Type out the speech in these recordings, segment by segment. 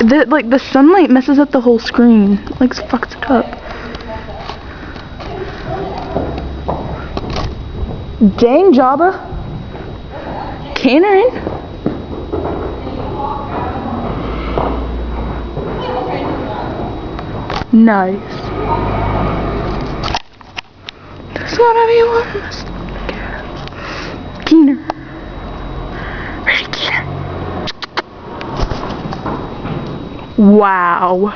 The, like the sunlight messes up the whole screen. Like fucks it up. Dang Jabba. Cannerin. Nice. That's what be one. Keener. Ready, Keener. Wow.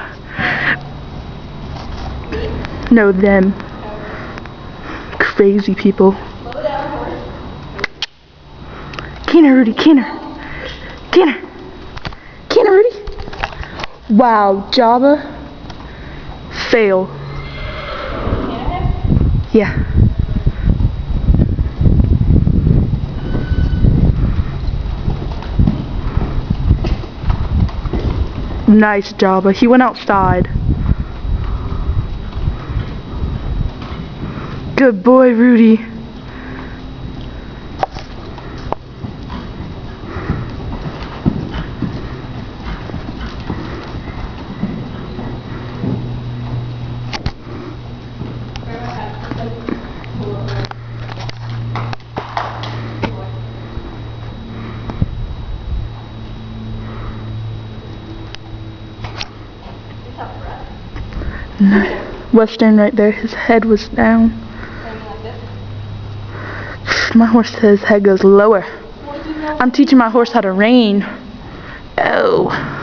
No, them. Crazy people. Keener, Rudy, Keener. Keener. Keener, Rudy. Wow, Java. Fail. Yeah. Nice Java. He went outside. Good boy, Rudy. No. Western right there, his head was down. My horse says head goes lower. I'm teaching my horse how to rein. Oh.